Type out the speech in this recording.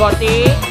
Gorti